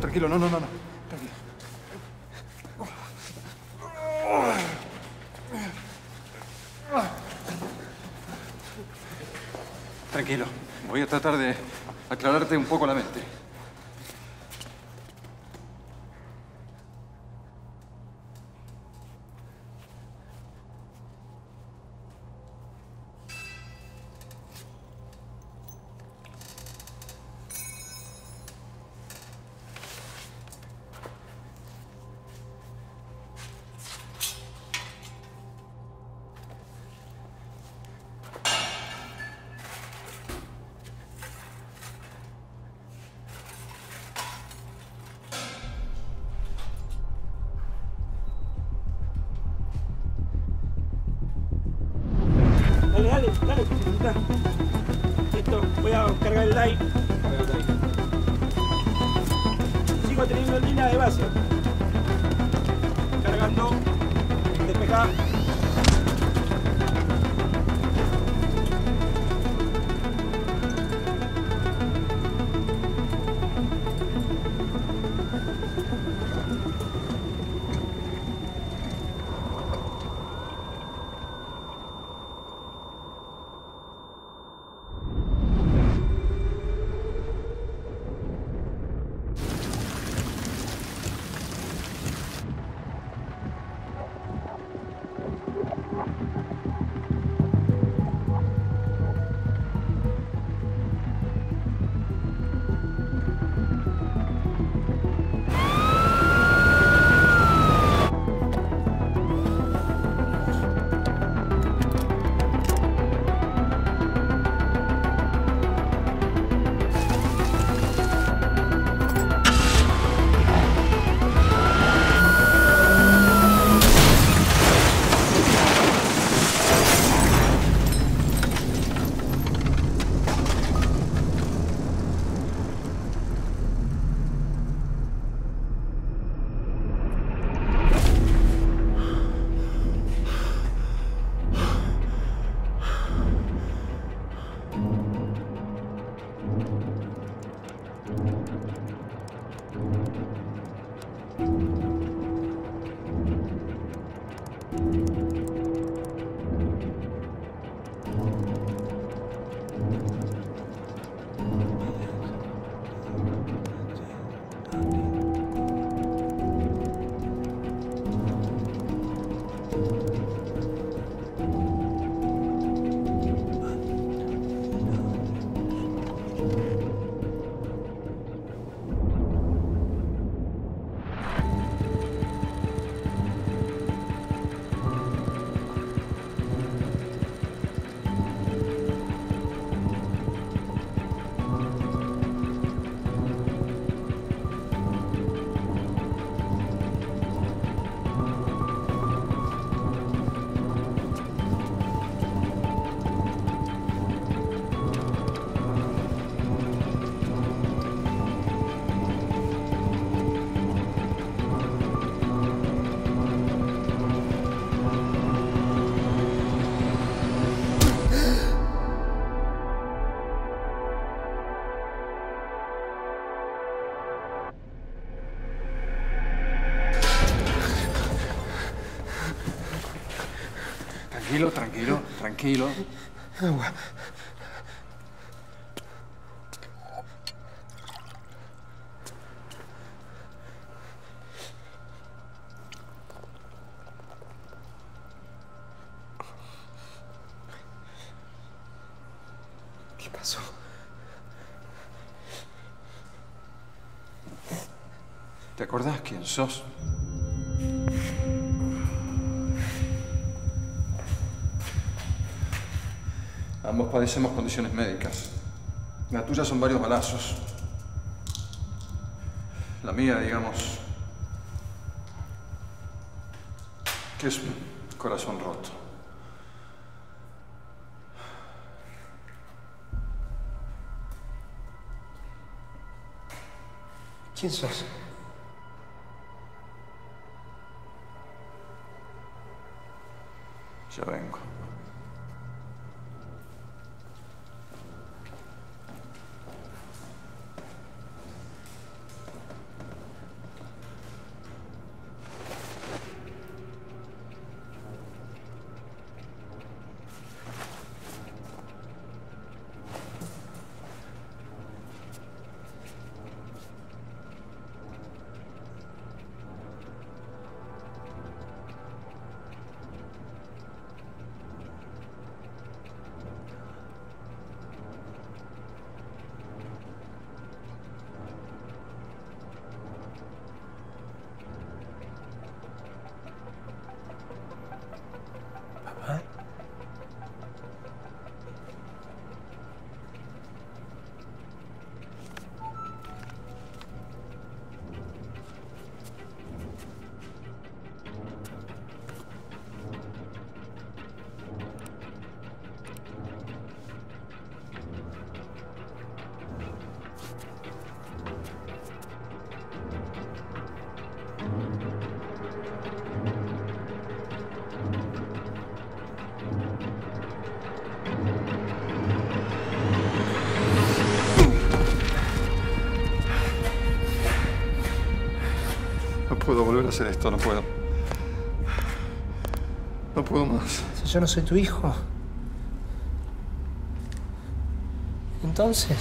Tranquilo. No, no, no, no. Tranquilo. Tranquilo. Voy a tratar de aclararte un poco la mente. Dale. Listo, voy a cargar el live. Sigo teniendo línea de base. Cargando. Despejá. Tranquilo. Agua. ¿Qué pasó? ¿Te acordás quién sos? Ambos padecemos condiciones médicas. La tuya son varios balazos. La mía, digamos, que es un corazón roto. ¿Quién sos? Ya vengo. Hacer esto, no puedo. No puedo más. Si yo no soy tu hijo. Entonces.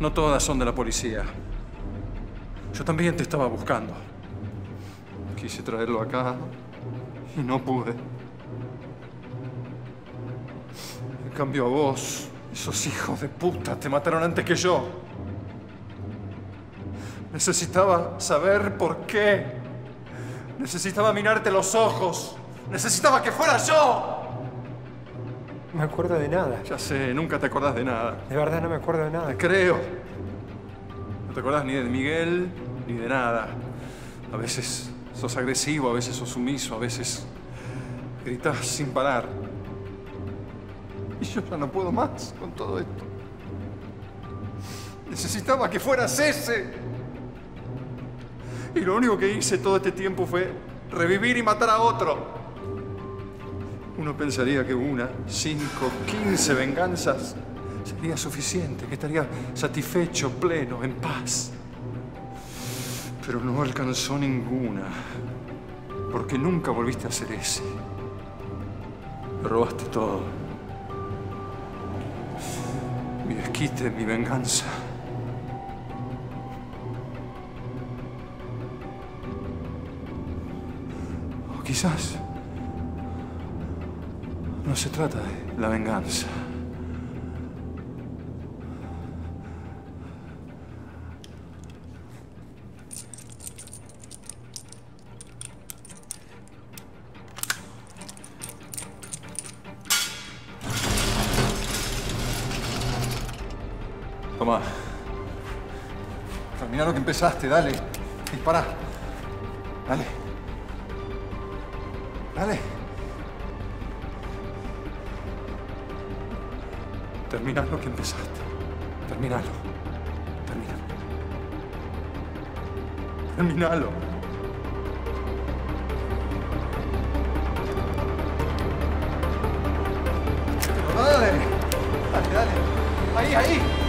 No todas son de la policía. Yo también te estaba buscando. Quise traerlo acá y no pude. En cambio a vos, esos hijos de puta, te mataron antes que yo. Necesitaba saber por qué. Necesitaba mirarte los ojos. Necesitaba que fuera yo. No me acuerdo de nada. Ya sé, nunca te acordás de nada. De verdad no me acuerdo de nada. Te creo. No te acordás ni de Miguel ni de nada. A veces sos agresivo, a veces sos sumiso, a veces gritas sin parar. Y yo ya no puedo más con todo esto. Necesitaba que fueras ese. Y lo único que hice todo este tiempo fue revivir y matar a otro. Uno pensaría que una, cinco, quince venganzas sería suficiente, que estaría satisfecho, pleno, en paz. Pero no alcanzó ninguna, porque nunca volviste a ser ese. Robaste todo. Mi desquite, mi venganza. O quizás no se trata de la venganza. Toma. Termina lo que empezaste, dale. Dispara. Dale. Dale. Termina lo que empezaste. Terminalo. Terminalo. Dale. Dale, dale. Ahí, ahí.